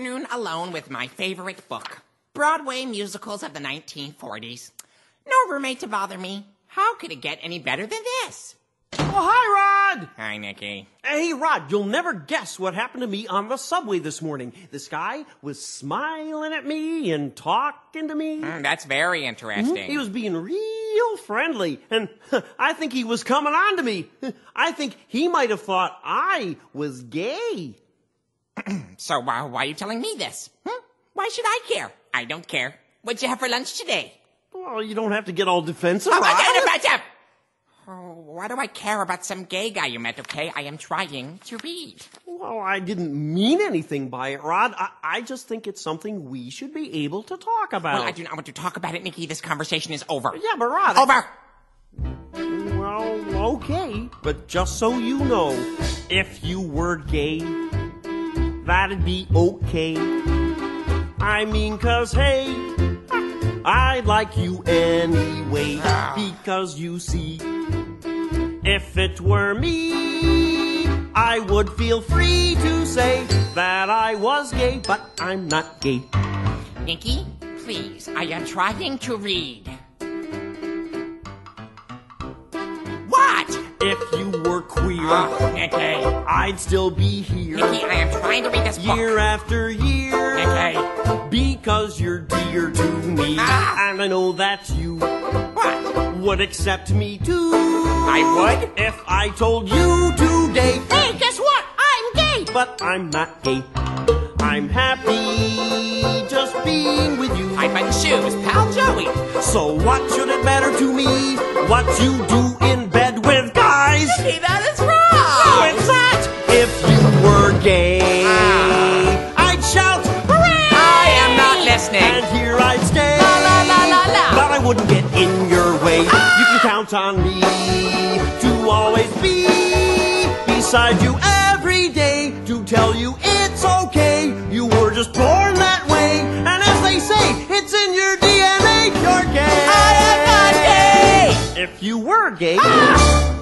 afternoon alone with my favorite book Broadway musicals of the 1940s. No roommate to bother me. How could it get any better than this? Oh, hi, Rod! Hi, Nicky. Hey, Rod, you'll never guess what happened to me on the subway this morning. This guy was smiling at me and talking to me. Mm, that's very interesting. He was being real friendly, and I think he was coming on to me. I think he might have thought I was gay. So why, why are you telling me this? Hmm? Why should I care? I don't care. What'd you have for lunch today? Well, you don't have to get all defensive. Oh, get it, Oh, why do I care about some gay guy you met, okay? I am trying to read. Well, I didn't mean anything by it, Rod. I, I just think it's something we should be able to talk about. Well, I do not want to talk about it, Nicky. This conversation is over. Yeah, but Rod. I- Over! Well, okay, but just so you know, if you were gay, that'd be okay. I mean, cause hey, I'd like you anyway, ah. because you see, if it were me, I would feel free to say that I was gay, but I'm not gay. Nicky, please, I am trying to read. If you were queer, Oh, Nicky. I'd still be here. Nicky, I am trying to read this book. year after year Okay. because you're dear to me Ah. and I know that you What? would accept me too I would? if I told you today Hey, guess what? I'm gay! but I'm not gay I'm happy just being with you I button shoes, pal Joey. so what should it matter to me what you do in wouldn't get in your way. You can count on me to always be beside you every day to tell you it's okay. You were just born that way. And as they say, it's in your DNA. You're gay. I am not gay! If you were gay, ah!